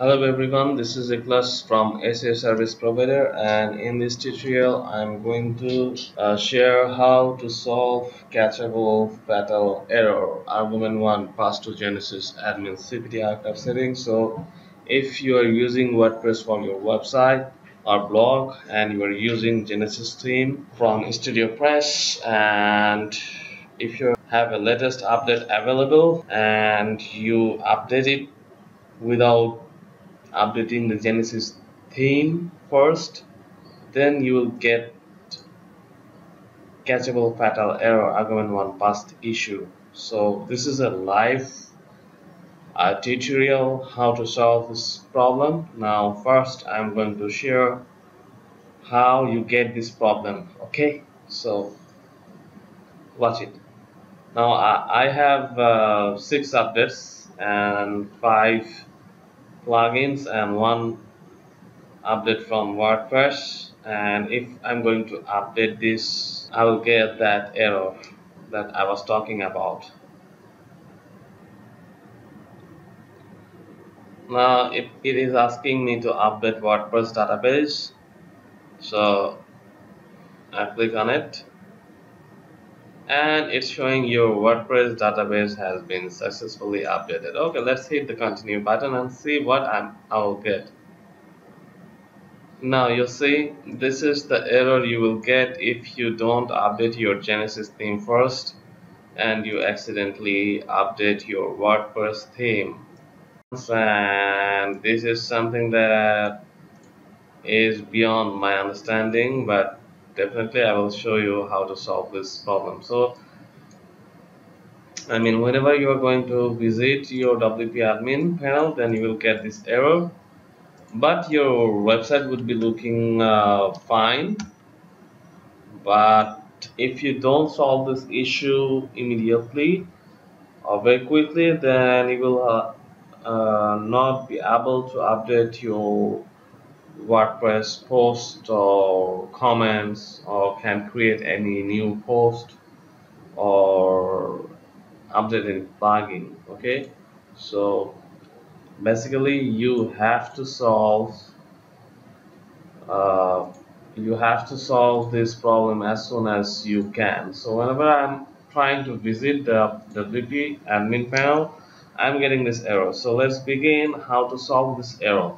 Hello everyone, this is Ekhlas from SEO Service Provider and in this tutorial I'm going to uh, share how to solve catchable fatal error argument 1 pass to Genesis admin CPT archive settings. So if you are using WordPress for your website or blog and you are using Genesis theme from Studio Press and if you have a latest update available and you update it without updating the Genesis theme first then you will get catchable fatal error argument 1 passed issue. So this is a live uh, tutorial how to solve this problem. Now first I'm going to share how you get this problem okay? So watch it. Now I, I have uh, six updates and five plugins and one update from WordPress. And if I'm going to update this I will get that error that I was talking about. Now it, it is asking me to update WordPress database so I click on it and it's showing your WordPress database has been successfully updated. Okay let's hit the continue button and see what I'm, I'll get. Now you see this is the error you will get if you don't update your Genesis theme first and you accidentally update your WordPress theme. And this is something that is beyond my understanding but definitely I will show you how to solve this problem. So I mean whenever you are going to visit your WP admin panel then you will get this error. But your website would be looking uh, fine. But if you don't solve this issue immediately or very quickly then you will uh, uh, not be able to update your WordPress post or comments or can create any new post or update any plugin okay? So basically you have to solve uh, you have to solve this problem as soon as you can. So whenever I'm trying to visit the WP admin panel I'm getting this error. So let's begin how to solve this error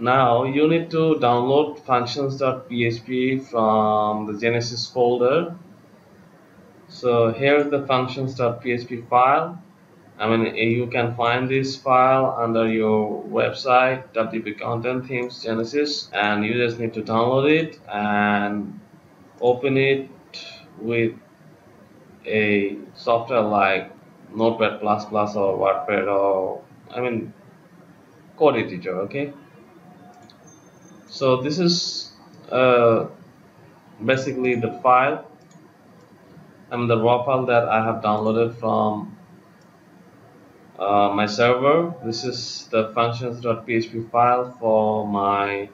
now you need to download functions.php from the Genesis folder. So here's the functions.php file. I mean you can find this file under your website WP content themes Genesis and you just need to download it and open it with a software like Notepad++ or WordPad or I mean code editor okay so this is uh, basically the file and the raw file that I have downloaded from uh, my server. This is the functions.php file for my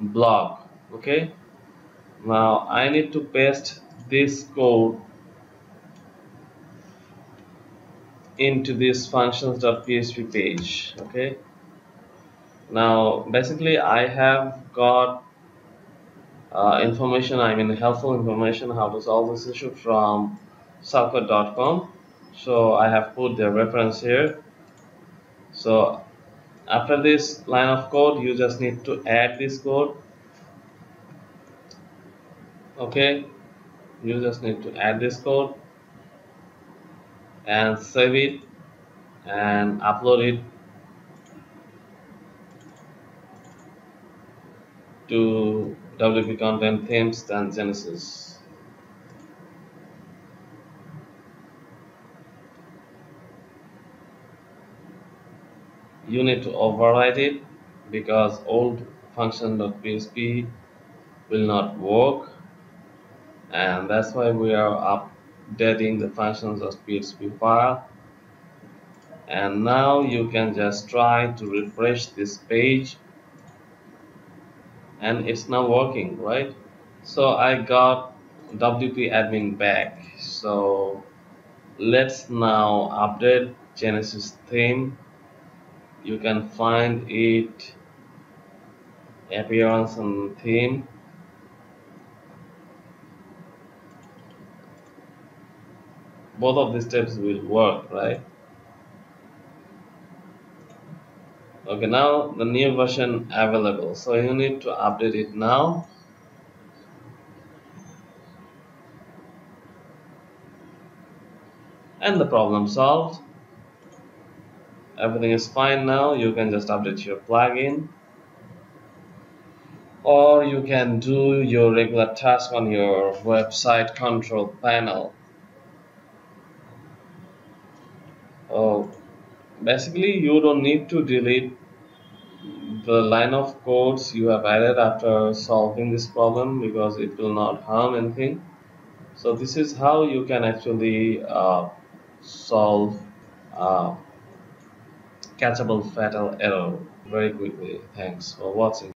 blog okay? Now I need to paste this code into this functions.php page okay now basically I have got uh, information I mean helpful information how to solve this issue from Salcode.com so I have put the reference here. So after this line of code you just need to add this code. Okay? You just need to add this code and save it and upload it to WP content themes than Genesis. You need to override it because old function.php will not work and that's why we are updating the functions.php file and now you can just try to refresh this page and it's now working right? So I got WP admin back. So let's now update Genesis theme. You can find it appearance and theme. Both of these steps will work right okay now the new version available. So you need to update it now. And the problem solved. Everything is fine now. You can just update your plugin. Or you can do your regular task on your website control panel. Oh basically you don't need to delete the line of codes you have added after solving this problem because it will not harm anything. So this is how you can actually uh, solve uh, catchable fatal error very quickly. Thanks for watching